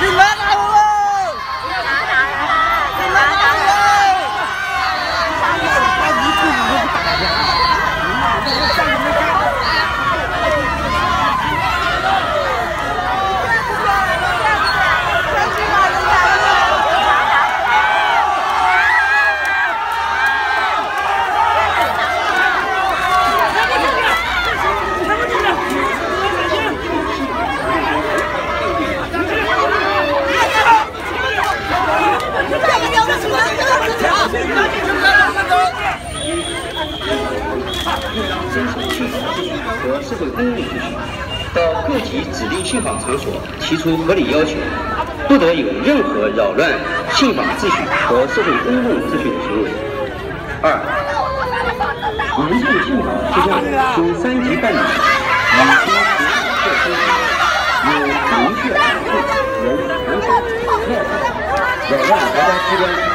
You're 应当遵守信访秩序和社会公共秩序，到各级指定信访场所提出合理要求，不得有任何扰乱信访秩序和社会公共秩序的行为。二，严肃信访事项经三级办理，已经核实或分析有明确反馈、人、人少、赖少、扰乱国家机关。